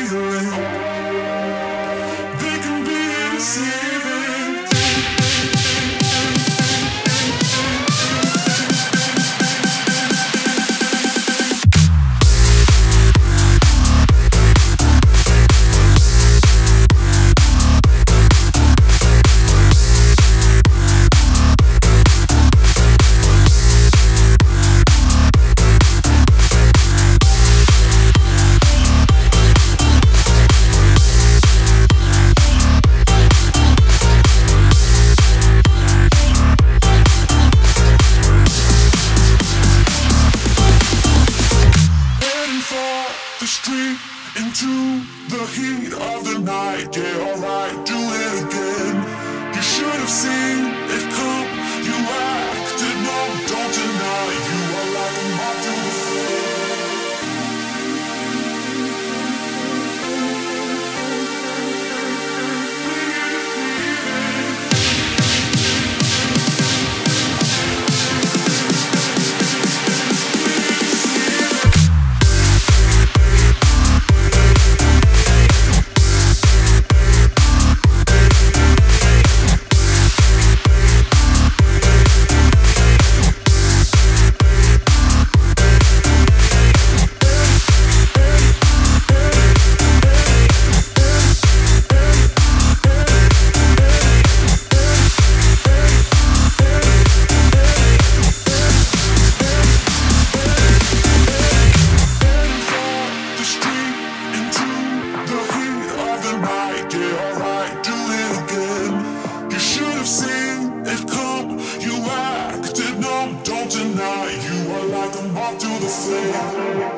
Jesus. into the heat of the night. Yeah, alright, do it again. You should have seen. Tonight.